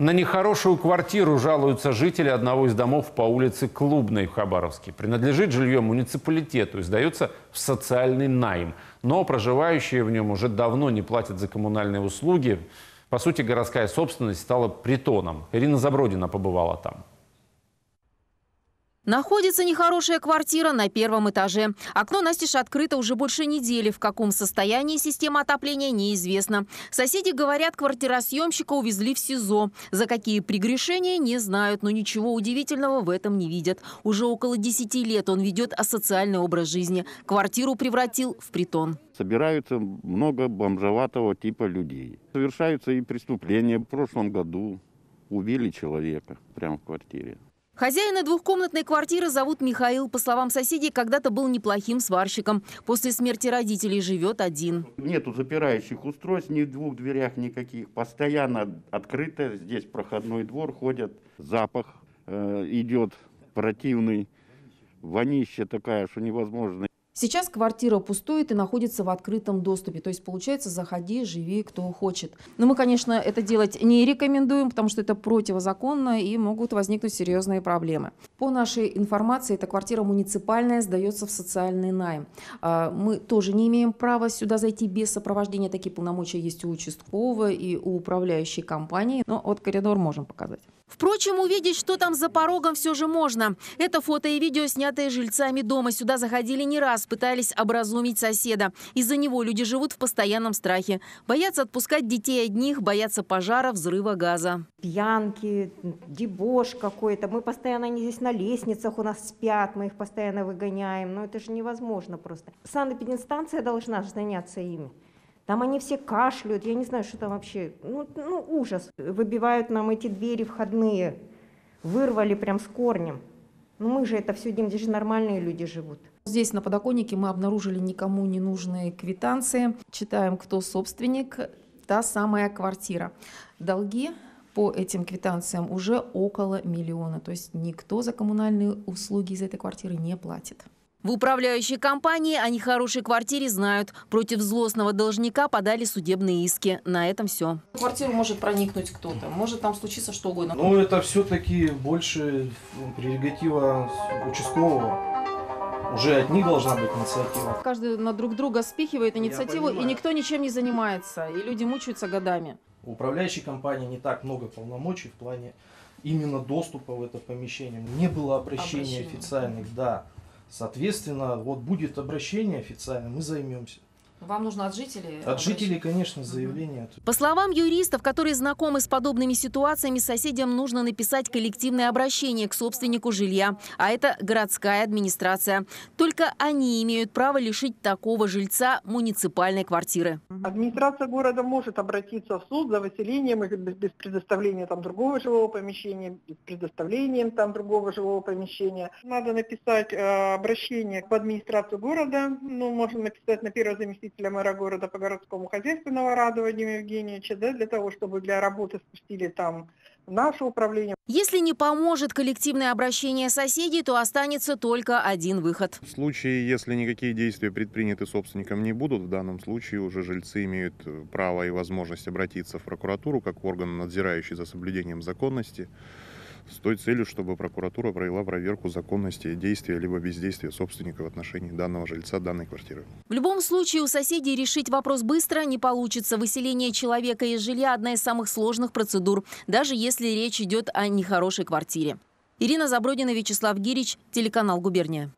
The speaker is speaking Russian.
На нехорошую квартиру жалуются жители одного из домов по улице Клубной в Хабаровске. Принадлежит жилье муниципалитету и сдается в социальный найм. Но проживающие в нем уже давно не платят за коммунальные услуги. По сути, городская собственность стала притоном. Ирина Забродина побывала там. Находится нехорошая квартира на первом этаже. Окно настежь открыто уже больше недели. В каком состоянии система отопления неизвестно. Соседи говорят, квартиросъемщика увезли в СИЗО. За какие прегрешения не знают, но ничего удивительного в этом не видят. Уже около 10 лет он ведет асоциальный образ жизни. Квартиру превратил в притон. Собираются много бомжеватого типа людей. Совершаются и преступления. В прошлом году убили человека прямо в квартире. Хозяина двухкомнатной квартиры зовут Михаил. По словам соседей, когда-то был неплохим сварщиком. После смерти родителей живет один. Нету запирающих устройств ни в двух дверях никаких. Постоянно открыто. Здесь проходной двор, ходят. Запах э, идет противный. Вонища такая, что невозможно. Сейчас квартира пустует и находится в открытом доступе. То есть, получается, заходи, живи, кто хочет. Но мы, конечно, это делать не рекомендуем, потому что это противозаконно и могут возникнуть серьезные проблемы. По нашей информации, эта квартира муниципальная, сдается в социальный найм. А, мы тоже не имеем права сюда зайти без сопровождения. Такие полномочия есть у участкового и у управляющей компании. Но вот коридор можем показать. Впрочем, увидеть, что там за порогом, все же можно. Это фото и видео, снятые жильцами дома. Сюда заходили не раз, пытались образумить соседа. Из-за него люди живут в постоянном страхе. Боятся отпускать детей одних, боятся пожара, взрыва газа. Пьянки, дебош какой-то. Мы постоянно, они здесь на лестницах у нас спят, мы их постоянно выгоняем. Но это же невозможно просто. Санэпидинстанция должна заняться ими. Там они все кашляют, я не знаю, что там вообще. Ну, ну ужас. Выбивают нам эти двери входные. Вырвали прям с корнем. Ну мы же это все видим, здесь же нормальные люди живут. Здесь на подоконнике мы обнаружили никому не нужные квитанции. Читаем, кто собственник. Та самая квартира. Долги по этим квитанциям уже около миллиона. То есть никто за коммунальные услуги из этой квартиры не платит. В управляющей компании о нехорошей квартире знают. Против злостного должника подали судебные иски. На этом все. В квартиру может проникнуть кто-то. Может там случиться что угодно. Ну, это все-таки больше прерогатива участкового. Уже от них должна быть инициатива. Каждый на друг друга спихивает инициативу, и никто ничем не занимается. И люди мучаются годами. У управляющей компании не так много полномочий в плане именно доступа в это помещение. Не было обращений Обращение. официальных, да. Соответственно, вот будет обращение официально, мы займемся. Вам нужно от жителей? От жителей, конечно, заявление. По словам юристов, которые знакомы с подобными ситуациями, соседям нужно написать коллективное обращение к собственнику жилья, а это городская администрация. Только они имеют право лишить такого жильца муниципальной квартиры. Администрация города может обратиться в суд за выселением их без предоставления там другого жилого помещения, без предоставления там другого жилого помещения. Надо написать э, обращение в администрацию города, ну, можно написать на первое заместителя заместителя мэра города по городскому хозяйству Новорада Вадима Евгеньевича, да, для того, чтобы для работы спустили там наше управление. Если не поможет коллективное обращение соседей, то останется только один выход. В случае, если никакие действия предприняты собственником не будут, в данном случае уже жильцы имеют право и возможность обратиться в прокуратуру как орган, надзирающий за соблюдением законности с той целью, чтобы прокуратура провела проверку законности действия либо бездействия собственника в отношении данного жильца данной квартиры. В любом случае у соседей решить вопрос быстро не получится. Выселение человека из жилья – одна из самых сложных процедур, даже если речь идет о нехорошей квартире. Ирина Забродина, Вячеслав Гирич, телеканал «Губерния».